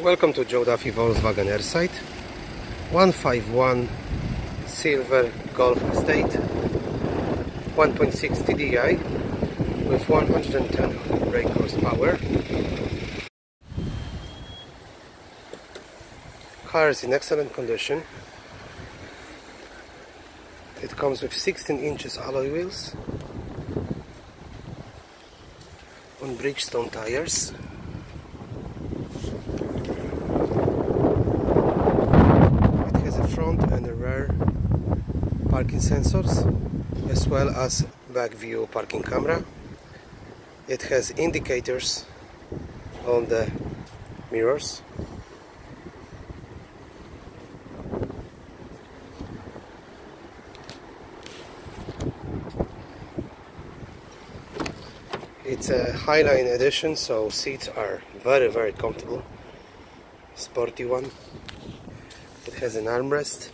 Welcome to Joe Duffy Volkswagen Airside. 151 Silver Golf Estate. 1.6 TDI with 110 brake horsepower. Car is in excellent condition. It comes with 16 inches alloy wheels on Bridgestone tires front and rear parking sensors as well as back view parking camera. It has indicators on the mirrors. It's a Highline edition so seats are very very comfortable. Sporty one. It has an armrest,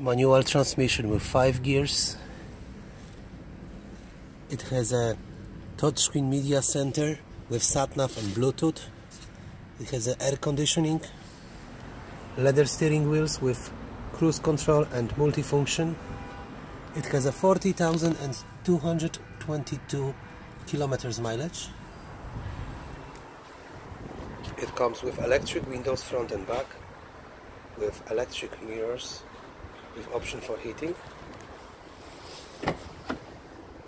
manual transmission with 5 gears. It has a touchscreen media center with sat-nav and Bluetooth. It has air conditioning, leather steering wheels with cruise control and multifunction. It has a 40,222 kilometers mileage. It comes with electric windows front and back with electric mirrors with option for heating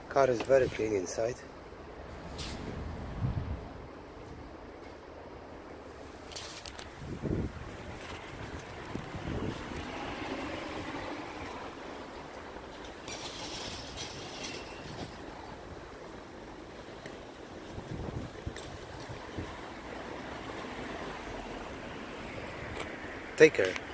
car is very clean inside Take care.